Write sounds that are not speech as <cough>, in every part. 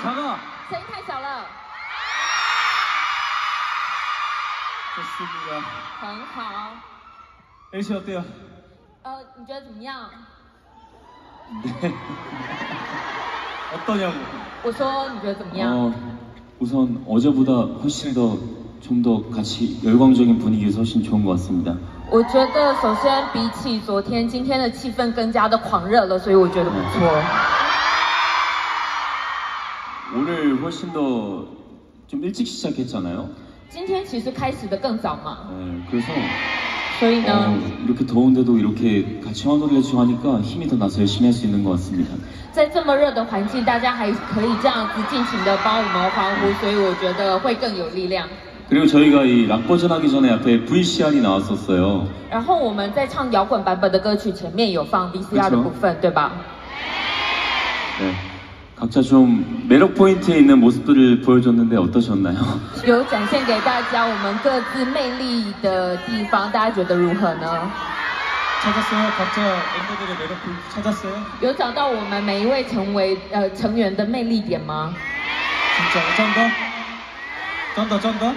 소리가 작아. 声音太小了， 좋습니다. 很好。 엘씨 어때요? 呃，你觉得怎么样？ <laughs> 네. 어떠냐고. 我说你觉得怎么样？ 어, 우선 어제보다 훨씬 더 좀 더 같이 열광적인 분위기에서 훨씬 좋은 것 같습니다. 我觉得首先比起昨天，今天的气氛更加的狂热了，所以我觉得不错。 오늘 훨씬 더 좀 일찍 시작했잖아요. 今天其实开始的更早嘛， 네, 그래서 所以呢， 어, 이렇게 더운데도 이렇게 같이 환호를 해주고 하니까 힘이 더 나서 열심히 할 수 있는 것 같습니다. 在这么热的环境，大家还可以这样子尽情的帮我们欢呼，所以我觉得会更有力量。 그리고 저희가 이 락 버전 하기 전에 앞에 VCR이 나왔었어요. 然后我们在唱摇滚版本的歌曲前面有放 VCR 的部分，对吧？ 네, 각자 좀 매력 포인트에 있는 모습들을 보여줬는데 어떠셨나요? <laughs> 有展现给大家我们各自魅力的地方，大家觉得如何呢？ 찾았어요? 각자 멤버들의 매력을 찾았어요? 有找到我们每一位成为呃成员的魅力点吗？ 진짜 쩐다? 쩐다 쩐다?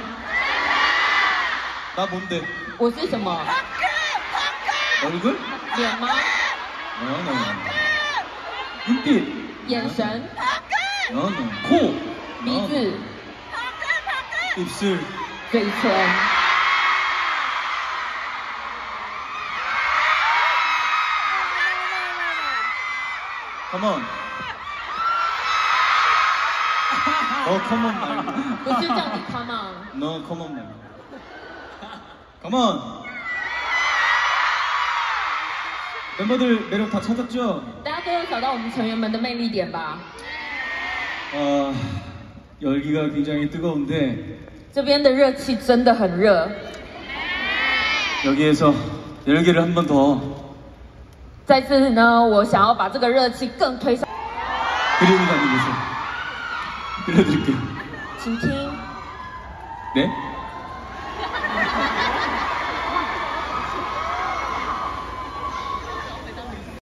나 뭔데? 我是什么？ 얼굴? 脸吗？ No no no 눈빛 眼神、 No no 코 鼻子、 입술 嘴唇。 컴온 너 컴온 말고 不是叫你 come on， 너 컴온 말고 컴온 멤버들 매력 다 찾았죠? 大家 都有找到我们成员们的魅力点吧？ 어, 열기가 굉장히 뜨거운데 这边的热气真的很热， 여기에서 열기를 한 번 더 在这呢，我想要把这个热气更推上， 그림을 가지고서 들려드릴게요 请听。 네?